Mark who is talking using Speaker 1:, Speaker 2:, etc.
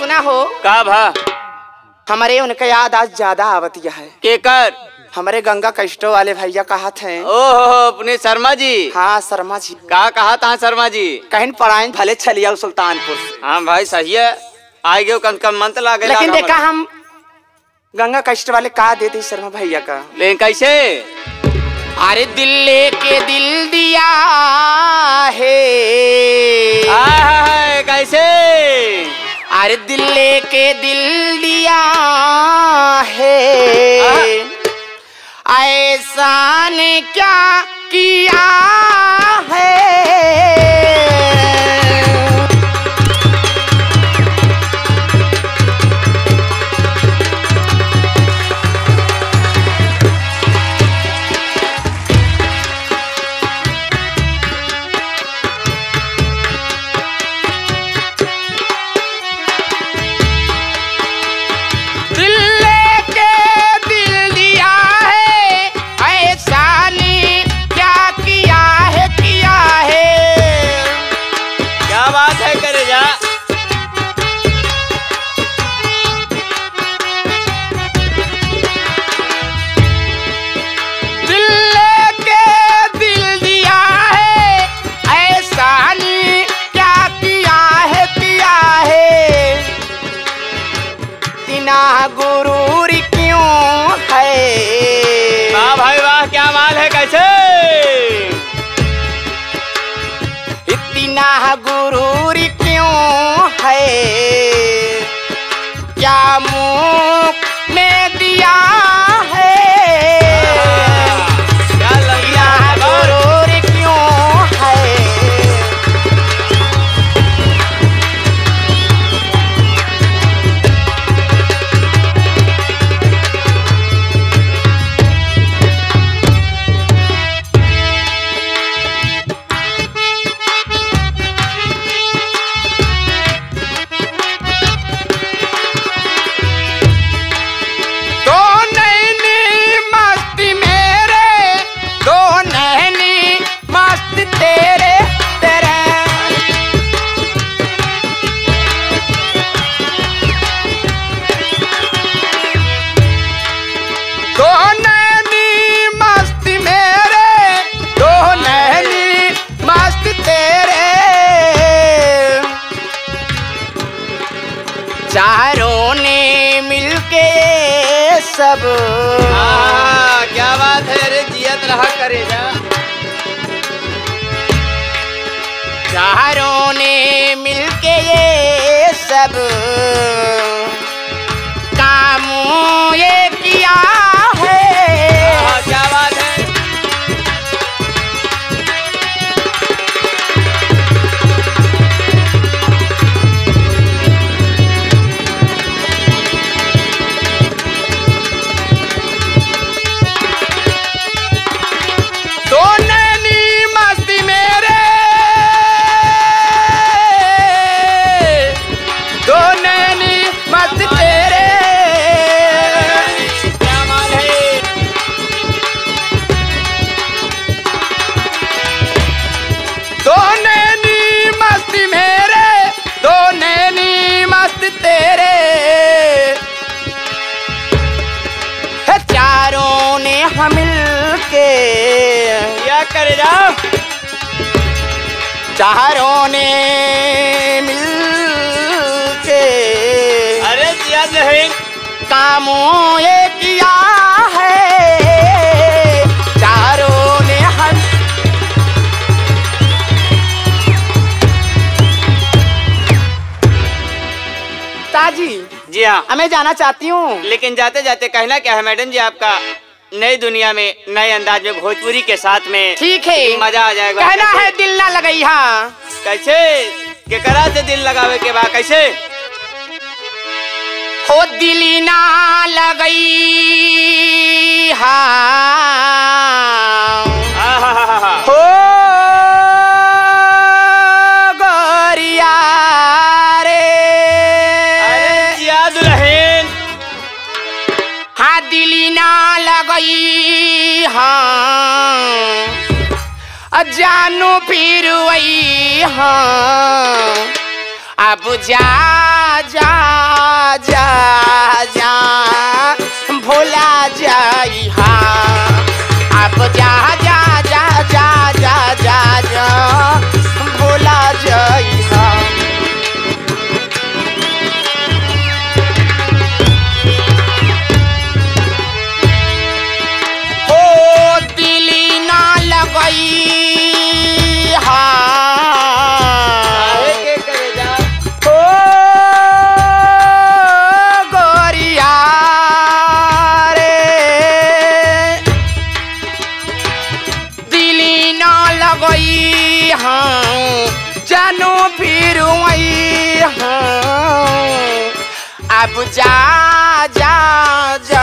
Speaker 1: सुना हो?
Speaker 2: का भा
Speaker 1: हमारे उनका याद आज ज़्यादा आवतिया है।
Speaker 2: केकर?
Speaker 1: हमारे गंगा कष्टो वाले भैया कहा थे
Speaker 2: ओ हो हो अपने शर्मा जी।
Speaker 1: हाँ शर्मा जी।
Speaker 2: का कहा था शर्मा जी?
Speaker 1: कहीं पढ़ाए भले चलिया सुल्तानपुर से।
Speaker 2: हाँ भाई सही है। आई गयो कम कम मंत्र लागे
Speaker 1: लेकिन देखा हम गंगा कष्ट वाले का देते शर्मा भैया का।
Speaker 2: लेकिन कैसे?
Speaker 1: अरे दिल के दिल दिया है। के दिल दिया है। ऐसा ने क्या किया है? तिना गुरूर क्यों है?
Speaker 2: वाह भाई वाह क्या माल है कैसे?
Speaker 1: इतना गुरूर चारों ने मिलके सब।
Speaker 2: हाँ, क्या बात है रे जियत रहा करे जा
Speaker 1: चारों ने मिलके ये सब। तेरे।
Speaker 2: है
Speaker 1: चारों ने हम मिलके।
Speaker 2: या कर जाओ।
Speaker 1: चारों ने मिल के
Speaker 2: अरे जियत है
Speaker 1: कामों ये किया। ताजी
Speaker 2: जी हाँ।
Speaker 1: मैं जाना चाहती हूँ।
Speaker 2: लेकिन जाते जाते कहना क्या है मैडम जी आपका? नई दुनिया में नए अंदाज में भोजपुरी के साथ में
Speaker 1: ठीक है।
Speaker 2: मज़ा आ जाएगा।
Speaker 1: कहना है दिल ना लगाई हाँ।
Speaker 2: कैसे? केकरा से दिल लगावे के बाद कैसे?
Speaker 1: हो दिल ना लगई हाँ। लगई हाँ। जानू पिरुई हाँ। अब जा जा जा जा, भोला जाई हाँ। अब जा हा
Speaker 2: करे जा
Speaker 1: ओ गोरिया रे। दिली ना लगई हाँ। जानो फिर हाँ। अब जा जा जा।